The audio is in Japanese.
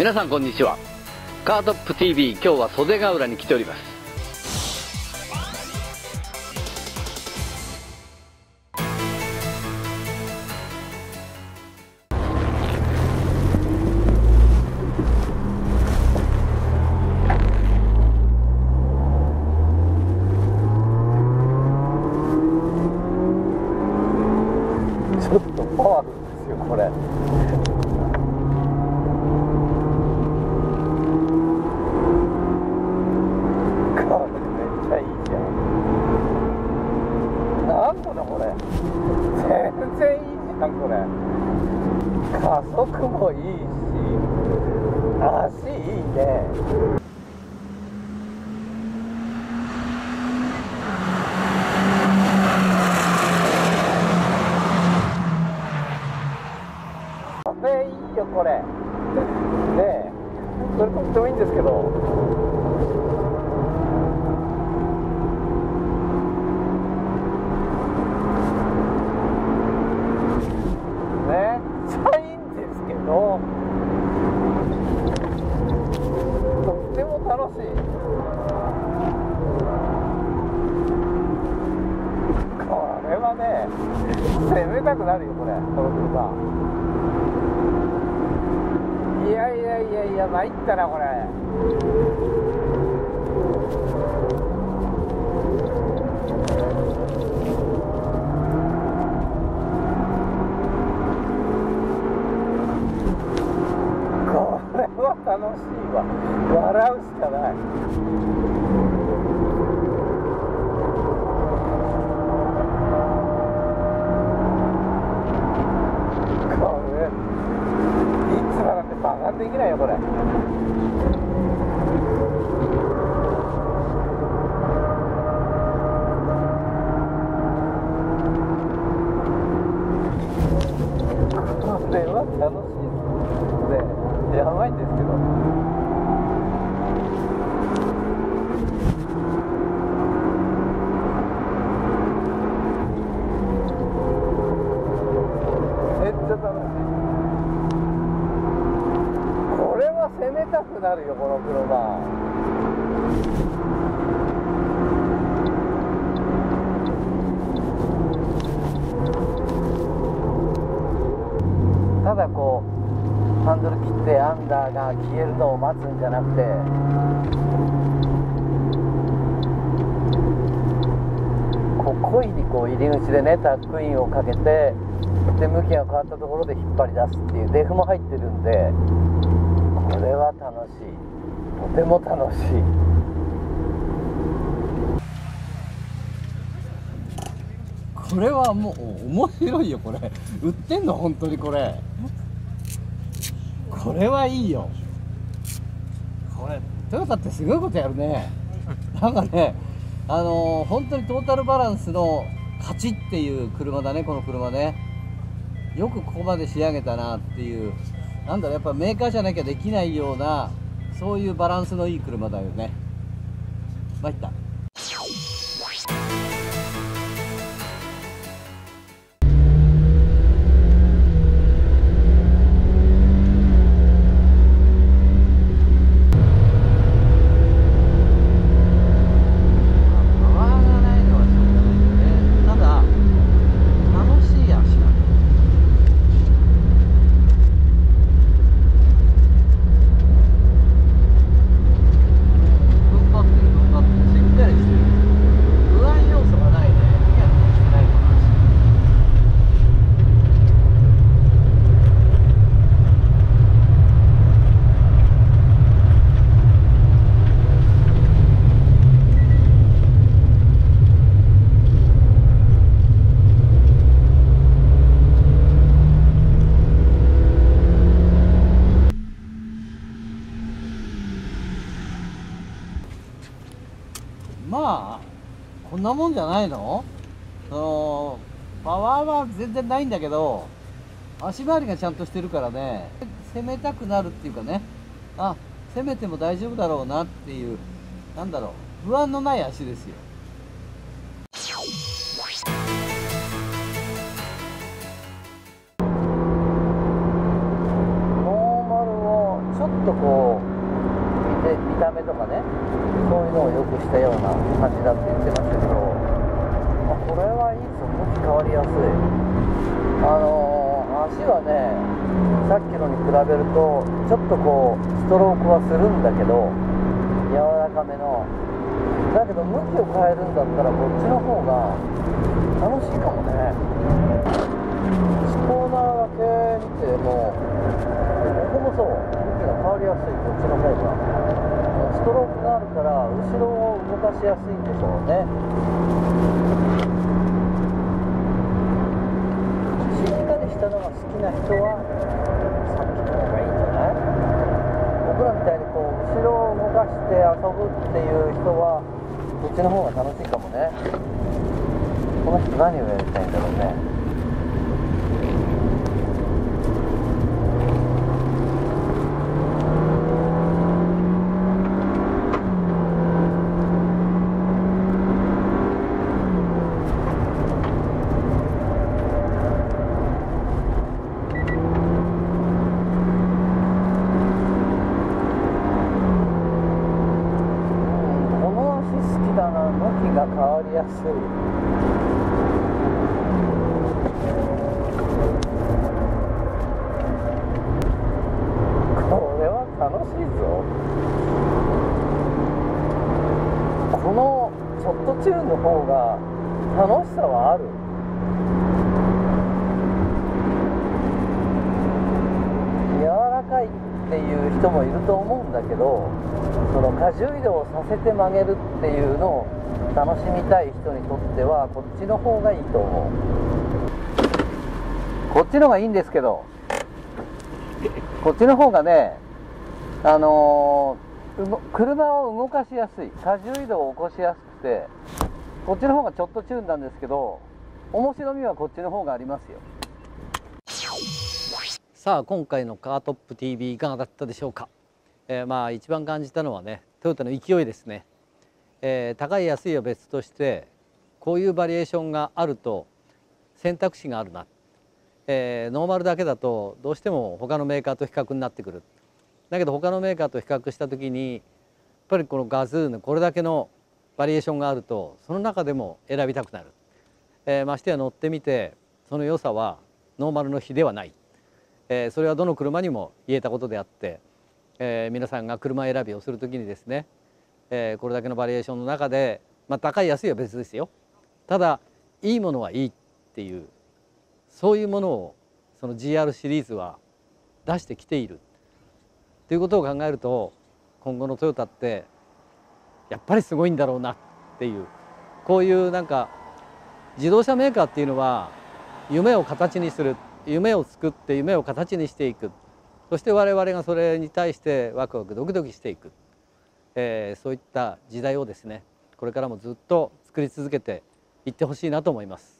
皆さんこんにちは。カートップ TV 今日は袖ヶ浦に来ております。ちょっとパワフルですよこれこれめっちゃいいじゃんなんだろこれ全然いいじゃんこれ。加速もいいし足いいね。カフェいいよこれ。ねえ。それとってもいいんですけどめっちゃいいんですけどとっても楽しい。これはね攻めたくなるよこれこの車。いやいやいやいや参ったなこれこれは楽しいわ。笑うしかない。これいつまだってバカできないよこれこれは楽しいですねやばいんですけどめっちゃ楽しいこれは攻めたなるよこの車ただこうハンドル切ってアンダーが消えるのを待つんじゃなくてこう故意にこう入り口でねタックインをかけてで向きが変わったところで引っ張り出すっていうデフも入ってるんでこれは楽しい。とても楽しい。これはもう面白いよこれ。売ってんの本当にこれ。これはいいよ。これトヨタってすごいことやるね。なんかねあのー本当にトータルバランスの勝ちっていう車だねこの車ね。よくここまで仕上げたなっていう。なんだろうやっぱメーカーじゃなきゃできないようなそういうバランスのいい車だよね。参ったパワーがないのはしょうがないよねただ楽しい足だ踏ん張ってる踏ん張ってるしっかりしてる不安要素がないねニヤニヤしてないこの足まあこんなもんじゃないの？そのパワーは全然ないんだけど足回りがちゃんとしてるからね。攻めたくなるっていうかね。あ攻めても大丈夫だろうなっていうなんだろう。不安のない足ですよ。ノーマルをちょっとこう見て見た目とかねそういうのを良くしたような感じだって言ってましたけど、まあ、これはいいぞ向き変わりやすい。あのー足はねさっきのに比べるとちょっとこうストロークはするんだけど柔らかめの。だけど向きを変えるんだったらこっちの方が楽しいかもね。スコーナーだけ見てもここもそう。向きが変わりやすいこっちの方が。ストロークがあるから後ろを動かしやすいんでしょうね。静かにしたのが好きな人はさっきの方がいいんじゃない？僕らみたいにこう後ろを動かして遊ぶっていう人はこっちの方が楽しいかもね。この人何をやりたいんだろうねうんこの体の向きが変わりやすい。これは楽しいぞ。このショットチューンの方が楽しさはある柔らかいっていう人もいると思うんだけどその荷重移動をさせて曲げるっていうのを楽しみたい人にとってはこっちの方がいいと思う。こっちの方がいいんですけどこっちの方がねあのー車を動かしやすい荷重移動を起こしやすくてこっちの方がちょっとチューンなんですけど面白みはこっちの方がありますよ。さあ今回のカートップ TV いかがだったでしょうか、えーまあ一番感じたのはねトヨタの勢いですね、えー高い安いは別としてこういうバリエーションがあると選択肢があるな、えーノーマルだけだとどうしても他のメーカーと比較になってくる。だけど他のメーカーと比較した時にやっぱりこのガズーヌこれだけのバリエーションがあるとその中でも選びたくなる、えーましてや乗ってみてその良さはノーマルの比ではない。えーそれはどの車にも言えたことであって、えー皆さんが車選びをする時にですね、えーこれだけのバリエーションの中で、まあ、高い安いは別ですよ。ただいいものはいいっていうそういうものをその GR シリーズは出してきている。ということを考えると今後のトヨタってやっぱりすごいんだろうなっていうこういうなんか自動車メーカーっていうのは夢を形にする。夢を作って夢を形にしていくそして我々がそれに対してワクワクドキドキしていく、えーそういった時代をですねこれからもずっと作り続けていってほしいなと思います。